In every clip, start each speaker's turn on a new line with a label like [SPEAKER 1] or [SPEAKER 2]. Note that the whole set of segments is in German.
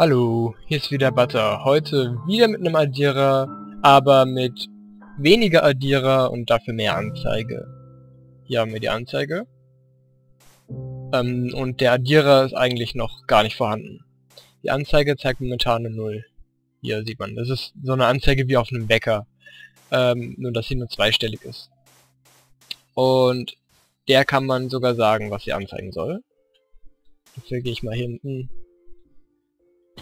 [SPEAKER 1] Hallo, hier ist wieder Butter. Heute wieder mit einem Addierer, aber mit weniger Addierer und dafür mehr Anzeige. Hier haben wir die Anzeige. Ähm, und der Addierer ist eigentlich noch gar nicht vorhanden. Die Anzeige zeigt momentan eine 0. Hier sieht man, das ist so eine Anzeige wie auf einem Wecker. Ähm, nur dass sie nur zweistellig ist. Und der kann man sogar sagen, was sie anzeigen soll. Dafür gehe ich mal hinten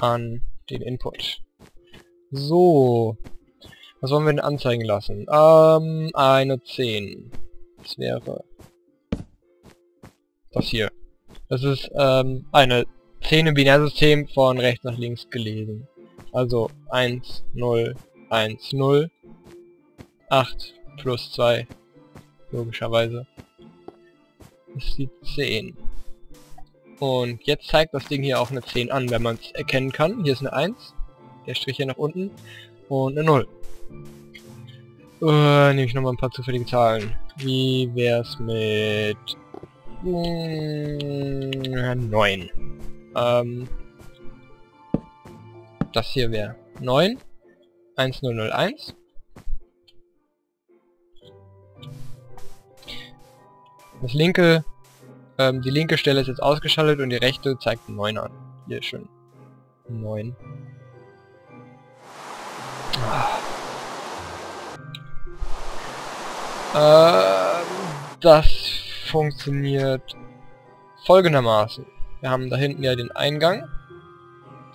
[SPEAKER 1] an den Input. So. Was wollen wir denn anzeigen lassen? Ähm, eine 10. Das wäre das hier. Das ist ähm, eine 10 im Binärsystem von rechts nach links gelesen. Also 1, 0, 1, 0, 8 plus 2, logischerweise, ist die 10. Und jetzt zeigt das Ding hier auch eine 10 an, wenn man es erkennen kann. Hier ist eine 1, der Strich hier nach unten und eine 0. Uh, nehme ich nochmal ein paar zufällige Zahlen. Wie wär's mit äh, 9? Ähm, das hier wäre 9. 1001. Das linke ähm, die linke Stelle ist jetzt ausgeschaltet und die rechte zeigt 9 an. Hier schön. 9. Ah. Ähm, das funktioniert folgendermaßen. Wir haben da hinten ja den Eingang.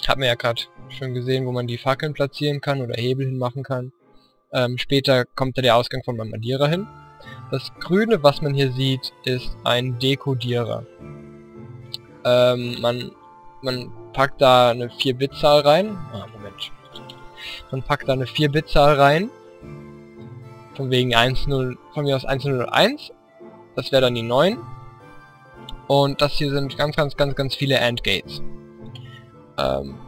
[SPEAKER 1] Haben wir ja gerade schon gesehen, wo man die Fackeln platzieren kann oder Hebel hinmachen kann. Ähm, später kommt da der Ausgang von meinem Addierer hin. Das Grüne, was man hier sieht, ist ein Dekodierer. Ähm, man, man packt da eine 4-Bit-Zahl rein. Ah, Moment. Man packt da eine 4-Bit-Zahl rein. Von wegen 1.0, von mir aus 1.001. Das wäre dann die 9. Und das hier sind ganz, ganz, ganz, ganz viele AND-Gates. Ähm,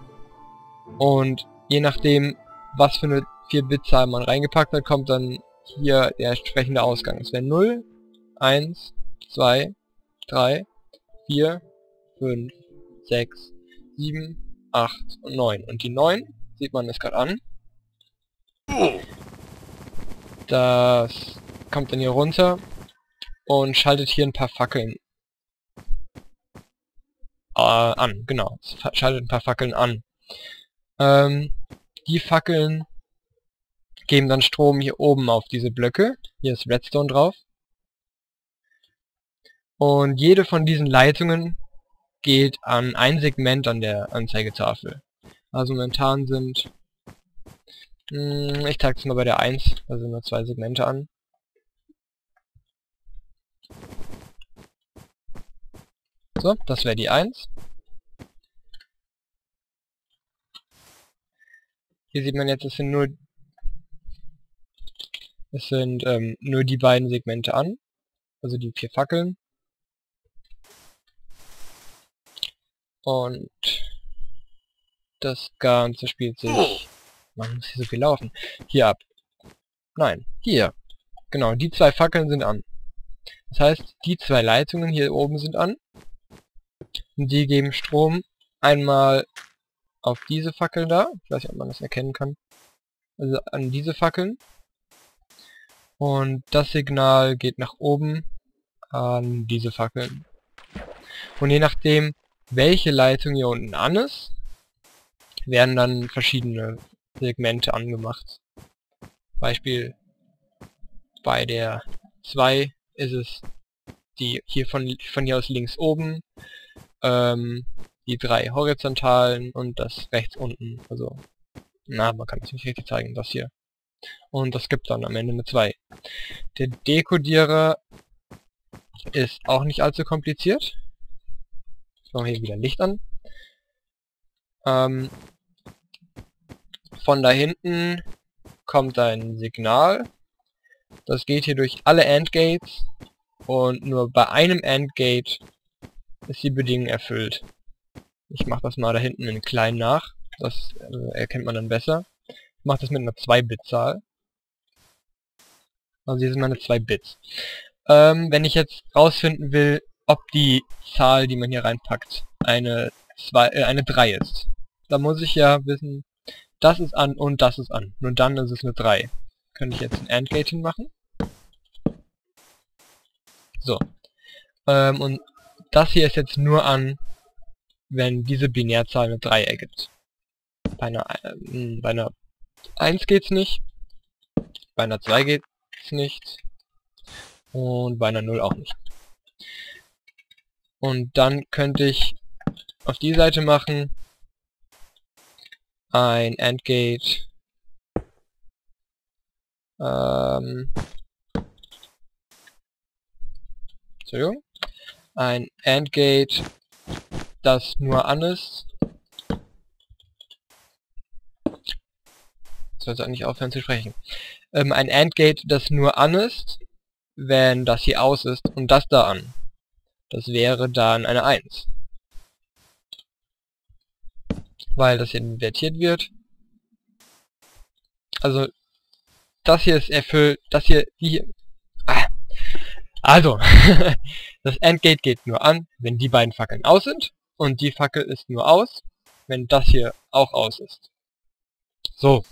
[SPEAKER 1] und je nachdem, was für eine 4-Bit-Zahl man reingepackt hat, kommt dann hier der entsprechende Ausgang. Es wäre 0, 1, 2, 3, 4, 5, 6, 7, 8 und 9. Und die 9 sieht man es gerade an. Das kommt dann hier runter und schaltet hier ein paar Fackeln äh, an. Genau, es schaltet ein paar Fackeln an. Ähm, die Fackeln geben dann Strom hier oben auf diese Blöcke. Hier ist Redstone drauf. Und jede von diesen Leitungen geht an ein Segment an der Anzeigetafel. Also momentan sind... Mh, hm, ich zeige es mal bei der 1, da sind nur zwei Segmente an. So, das wäre die 1. Hier sieht man jetzt, es sind nur es sind ähm, nur die beiden Segmente an, also die vier Fackeln. Und das Ganze spielt sich... Man muss hier so viel laufen. Hier ab. Nein, hier. Genau, die zwei Fackeln sind an. Das heißt, die zwei Leitungen hier oben sind an. Und die geben Strom einmal auf diese Fackeln da. Ich weiß nicht, ob man das erkennen kann. Also an diese Fackeln. Und das Signal geht nach oben an diese Fackeln. Und je nachdem, welche Leitung hier unten an ist, werden dann verschiedene Segmente angemacht. Beispiel bei der 2 ist es die hier von, von hier aus links oben, ähm, die drei horizontalen und das rechts unten. Also, na, man kann es nicht richtig zeigen, das hier. Und das gibt dann am Ende eine 2. Der Dekodierer ist auch nicht allzu kompliziert. Ich mache hier wieder Licht an. Ähm, von da hinten kommt ein Signal. Das geht hier durch alle AND-Gates und nur bei einem AND-Gate ist die Bedingung erfüllt. Ich mache das mal da hinten in klein nach. Das äh, erkennt man dann besser mache das mit einer 2-Bit-Zahl. Also hier sind meine 2 Bits. Ähm, wenn ich jetzt rausfinden will, ob die Zahl, die man hier reinpackt, eine, zwei, äh, eine 3 ist, da muss ich ja wissen, das ist an und das ist an. Nur dann ist es eine 3. Könnte ich jetzt ein AND-Gate hinmachen. So. Ähm, und das hier ist jetzt nur an, wenn diese Binärzahl eine 3 ergibt. Bei einer, äh, bei einer 1 geht's nicht. Bei einer 2 geht's nicht. Und bei einer 0 auch nicht. Und dann könnte ich auf die Seite machen ein AND-Gate ähm, Entschuldigung, ein AND-Gate, das nur an ist. Sollte eigentlich aufhören zu sprechen. Ähm, ein AND-Gate, das nur an ist, wenn das hier aus ist und das da an. Das wäre dann eine 1. Weil das hier invertiert wird. Also, das hier ist erfüllt, das hier, die hier, ah. Also, das Endgate geht nur an, wenn die beiden Fackeln aus sind. Und die Fackel ist nur aus, wenn das hier auch aus ist. So.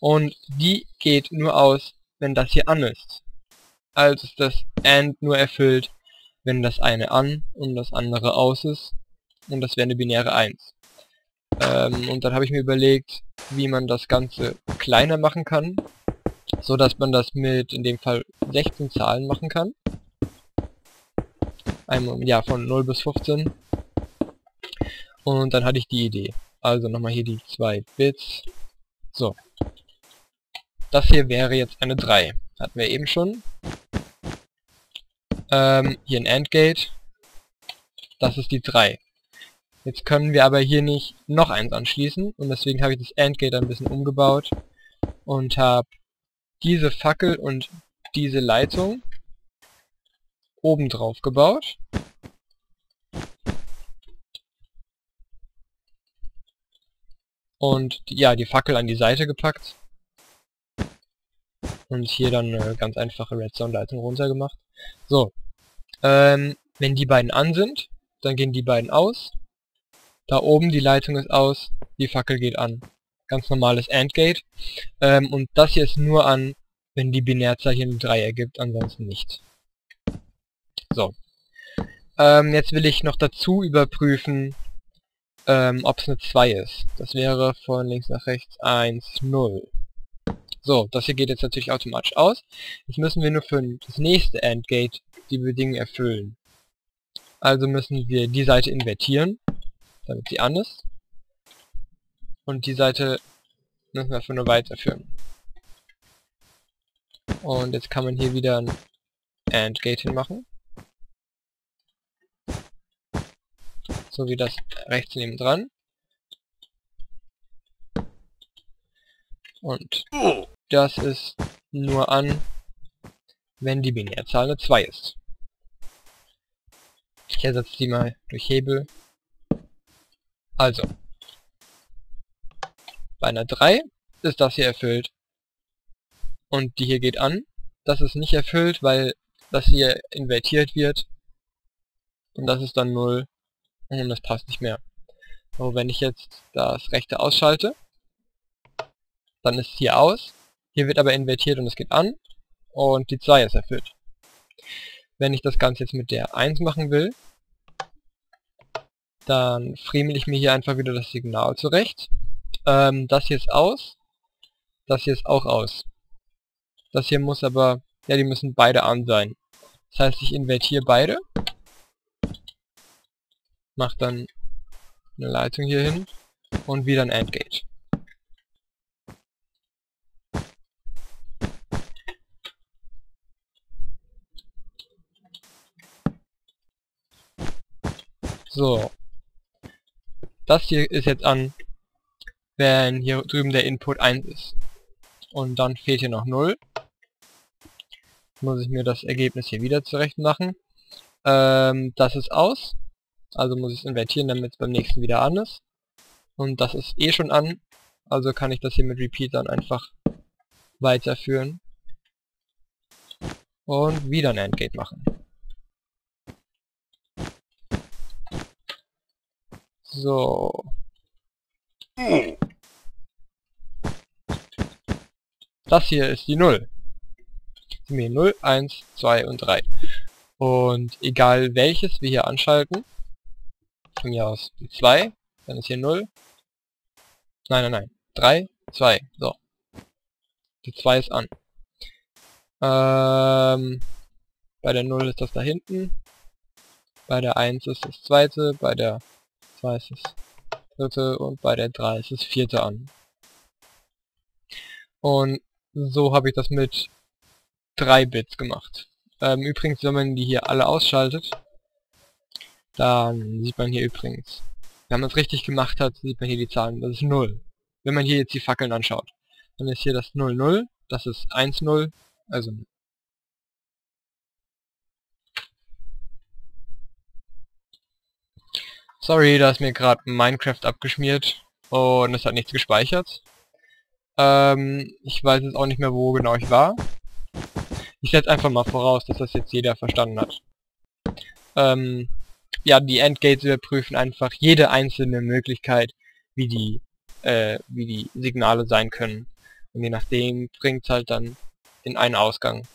[SPEAKER 1] Und die geht nur aus, wenn das hier an ist. Also ist das AND nur erfüllt, wenn das eine an und das andere aus ist. Und das wäre eine binäre 1. Ähm, und dann habe ich mir überlegt, wie man das Ganze kleiner machen kann, so dass man das mit in dem Fall 16 Zahlen machen kann. Einmal, ja, von 0 bis 15. Und dann hatte ich die Idee. Also nochmal hier die 2 Bits. So. Das hier wäre jetzt eine 3. Hatten wir eben schon. Ähm, hier ein AND-Gate. Das ist die 3. Jetzt können wir aber hier nicht noch eins anschließen und deswegen habe ich das AND-Gate ein bisschen umgebaut und habe diese Fackel und diese Leitung oben drauf gebaut. Und ja, die Fackel an die Seite gepackt. Und hier dann eine ganz einfache Redstone-Leitung runtergemacht. So. Ähm, wenn die beiden an sind, dann gehen die beiden aus. Da oben die Leitung ist aus, die Fackel geht an. Ganz normales AND-Gate. Ähm, und das hier ist nur an, wenn die eine 3 ergibt, ansonsten nicht. So. Ähm, jetzt will ich noch dazu überprüfen, ähm, ob es eine 2 ist. Das wäre von links nach rechts 1, 0. So, das hier geht jetzt natürlich automatisch aus. Jetzt müssen wir nur für das nächste AND-Gate die Bedingungen erfüllen. Also müssen wir die Seite invertieren damit sie an ist. Und die Seite müssen wir einfach nur weiterführen. Und jetzt kann man hier wieder ein AND Gate hinmachen. So wie das rechts neben dran. Und das ist nur an, wenn die Binärzahl eine 2 ist. Ich ersetze die mal durch Hebel also. Bei einer 3 ist das hier erfüllt. Und die hier geht an. Das ist nicht erfüllt, weil das hier invertiert wird. Und das ist dann 0. Und das passt nicht mehr. So, wenn ich jetzt das rechte ausschalte, dann ist hier aus. Hier wird aber invertiert und es geht an. Und die 2 ist erfüllt. Wenn ich das Ganze jetzt mit der 1 machen will, dann friemel ich mir hier einfach wieder das Signal zurecht. Ähm, das hier ist aus. Das hier ist auch aus. Das hier muss aber... Ja, die müssen beide an sein. Das heißt, ich invertiere beide. Mach dann eine Leitung hier hin. Und wieder ein AND-Gate. So, das hier ist jetzt an, wenn hier drüben der Input 1 ist. Und dann fehlt hier noch 0. Muss ich mir das Ergebnis hier wieder zurecht machen. Ähm, das ist aus. Also muss ich es invertieren, damit es beim nächsten wieder an ist. Und das ist eh schon an. Also kann ich das hier mit Repeat dann einfach weiterführen. Und wieder ein AND-Gate machen. So. Das hier ist die 0. Sind wir 0, 1, 2 und 3. Und egal welches wir hier anschalten, von mir aus die 2, dann ist hier 0. Nein, nein, nein. 3, 2. So. Die 2 ist an. Ähm, bei der 0 ist das da hinten. Bei der 1 ist das zweite, bei der 2 ist das dritte und bei der 3 ist das vierte an. Und so habe ich das mit 3 Bits gemacht. Ähm, übrigens, wenn man die hier alle ausschaltet, dann sieht man hier übrigens, wenn man es richtig gemacht hat, sieht man hier die Zahlen, das ist 0. Wenn man hier jetzt die Fackeln anschaut, dann ist hier das 0, 0, das ist 1, 0, also Sorry, da ist mir gerade Minecraft abgeschmiert und es hat nichts gespeichert. Ähm, ich weiß jetzt auch nicht mehr, wo genau ich war. Ich setze einfach mal voraus, dass das jetzt jeder verstanden hat. Ähm, ja, die Endgates überprüfen einfach jede einzelne Möglichkeit, wie die, äh, wie die Signale sein können. Und je nachdem bringt es halt dann in einen Ausgang.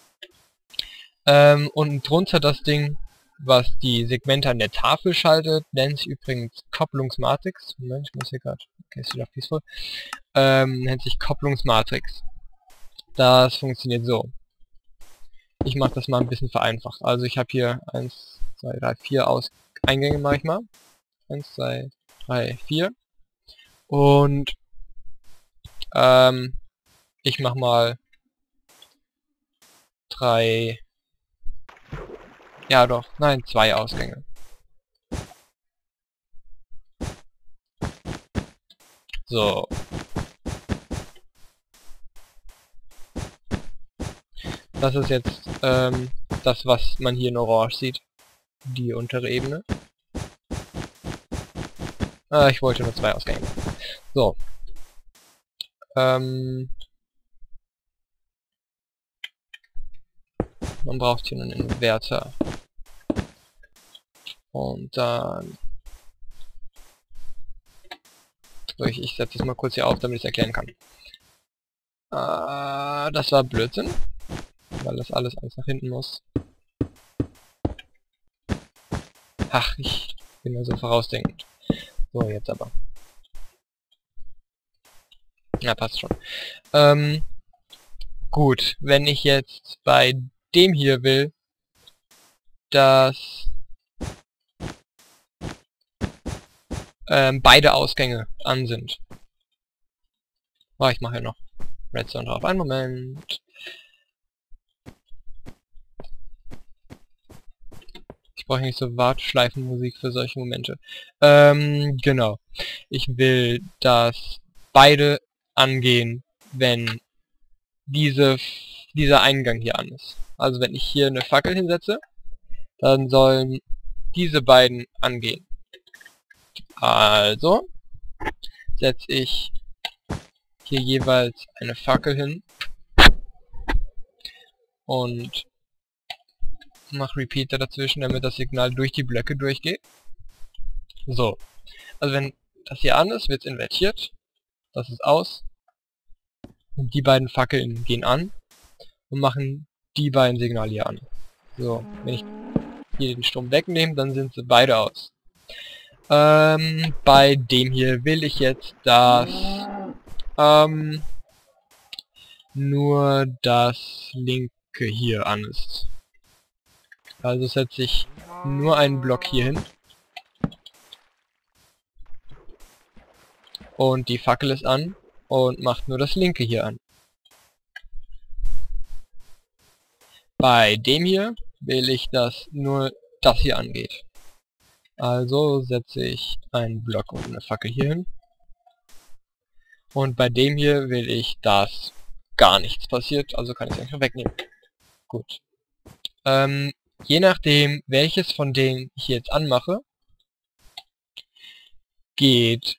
[SPEAKER 1] Ähm, und drunter das Ding, was die Segmente an der Tafel schaltet, nennt sich übrigens Kopplungsmatrix. Moment, ich muss hier gerade... Okay, ist wieder peaceful. Ähm, nennt sich Kopplungsmatrix. Das funktioniert so. Ich mache das mal ein bisschen vereinfacht. Also ich habe hier 1, 2, 3, 4 Aus Eingänge mache ich mal. 1, 2, 3, 4. Und ähm, ich mach mal drei ja doch, nein, zwei Ausgänge. So. Das ist jetzt ähm, das, was man hier in Orange sieht. Die untere Ebene. Ah, ich wollte nur zwei Ausgänge. So. Ähm, man braucht hier einen Inverter. Und dann... Ich, ich setze das mal kurz hier auf, damit ich es erklären kann. Äh, das war Blödsinn. Weil das alles eins nach hinten muss. Ach, ich bin ja so vorausdenkend. So, jetzt aber. Ja, passt schon. Ähm, gut, wenn ich jetzt bei dem hier will, dass ähm, beide Ausgänge an sind. Oh, ich mache ja noch Redstone drauf. Einen Moment. Ich brauche nicht so Warteschleifenmusik für solche Momente. Ähm, genau. Ich will, dass beide angehen, wenn diese, dieser Eingang hier an ist. Also wenn ich hier eine Fackel hinsetze, dann sollen diese beiden angehen. Also setze ich hier jeweils eine Fackel hin und mache Repeater dazwischen, damit das Signal durch die Blöcke durchgeht. So. Also wenn das hier an ist, wird es invertiert. Das ist aus. Und die beiden Fackeln gehen an und machen die beiden Signale hier an. So, wenn ich hier den Strom wegnehme, dann sind sie beide aus. Ähm, bei dem hier will ich jetzt, dass ähm, nur das linke hier an ist. Also setze ich nur einen Block hier hin. Und die Fackel ist an und macht nur das linke hier an. Bei dem hier will ich, dass nur das hier angeht. Also setze ich einen Block und eine Fackel hier hin. Und bei dem hier will ich, dass gar nichts passiert, also kann ich es einfach wegnehmen. Gut. Ähm, je nachdem, welches von denen ich jetzt anmache, geht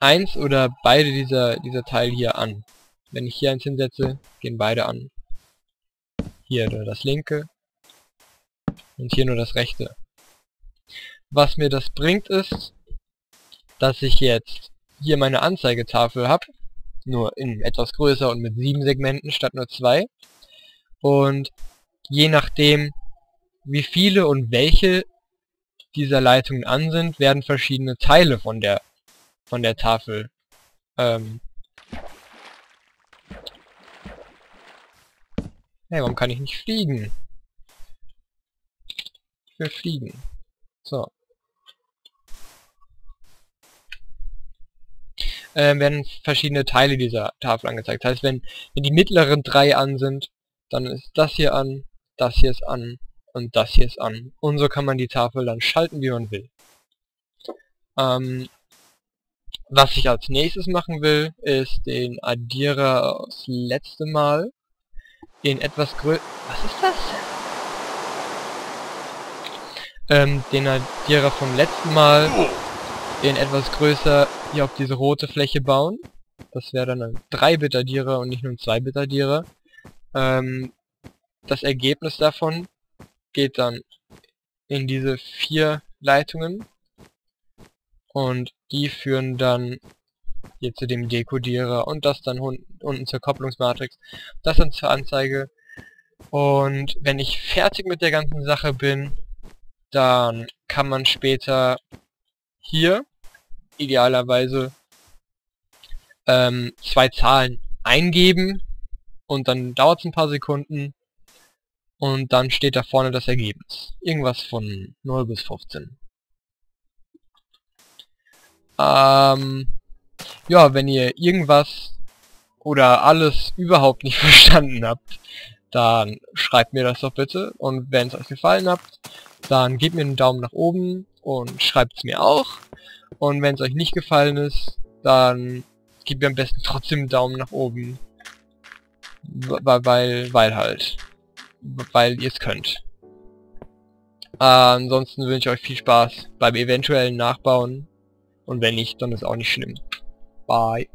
[SPEAKER 1] eins oder beide dieser, dieser Teil hier an. Wenn ich hier eins hinsetze, gehen beide an. Hier nur das linke und hier nur das rechte. Was mir das bringt ist, dass ich jetzt hier meine Anzeigetafel habe, nur in etwas größer und mit sieben Segmenten statt nur zwei. Und je nachdem, wie viele und welche dieser Leitungen an sind, werden verschiedene Teile von der von der Tafel ähm, Hey, warum kann ich nicht fliegen? Ich will fliegen. So. Äh, werden verschiedene Teile dieser Tafel angezeigt. Das heißt, wenn, wenn die mittleren drei an sind, dann ist das hier an, das hier ist an und das hier ist an. Und so kann man die Tafel dann schalten, wie man will. Ähm, was ich als nächstes machen will, ist den Addierer aus letztem Mal in etwas größer... Was ist das? Ähm, den Addierer vom letzten Mal in etwas größer hier auf diese rote Fläche bauen. Das wäre dann ein 3-Bit-Addierer und nicht nur ein 2-Bit-Addierer. Ähm, das Ergebnis davon geht dann in diese vier Leitungen und die führen dann hier zu dem Dekodierer und das dann unten zur Kopplungsmatrix, das dann zur Anzeige und wenn ich fertig mit der ganzen Sache bin, dann kann man später hier idealerweise ähm, zwei Zahlen eingeben und dann dauert es ein paar Sekunden und dann steht da vorne das Ergebnis. Irgendwas von 0 bis 15. Ähm, ja, wenn ihr irgendwas oder alles überhaupt nicht verstanden habt, dann schreibt mir das doch bitte. Und wenn es euch gefallen hat, dann gebt mir einen Daumen nach oben und schreibt es mir auch. Und wenn es euch nicht gefallen ist, dann gebt mir am besten trotzdem einen Daumen nach oben. Weil, weil halt. Weil ihr es könnt. Äh, ansonsten wünsche ich euch viel Spaß beim eventuellen Nachbauen. Und wenn nicht, dann ist auch nicht schlimm. Bye.